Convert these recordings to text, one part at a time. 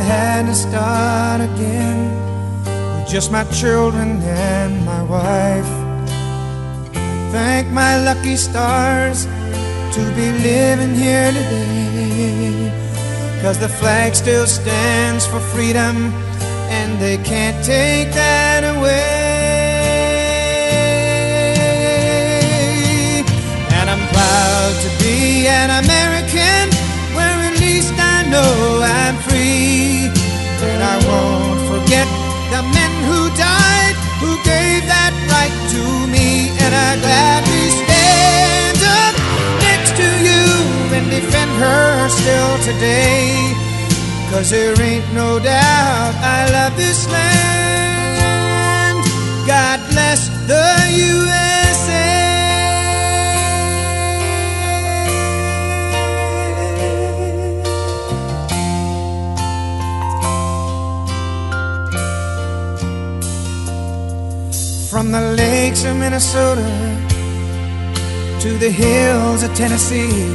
I had to start again with just my children and my wife. Thank my lucky stars to be living here today. Cause the flag still stands for freedom and they can't take that away. Still today. Cause there ain't no doubt I love this land. God bless the USA. From the lakes of Minnesota to the hills of Tennessee,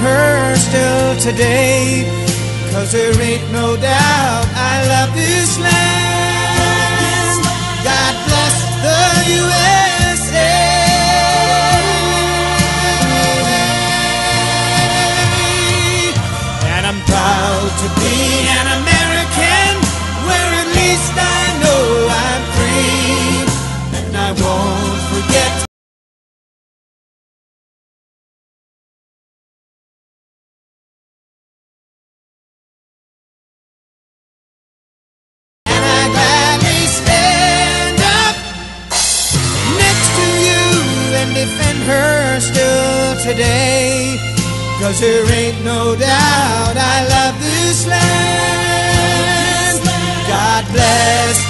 her still today. Cause there ain't no doubt I love this land. God bless the USA. And I'm proud to be an American, and defend her still today. Cause there ain't no doubt I love this land. God bless